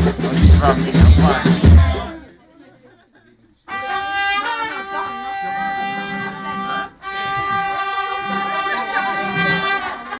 Don't you drop me,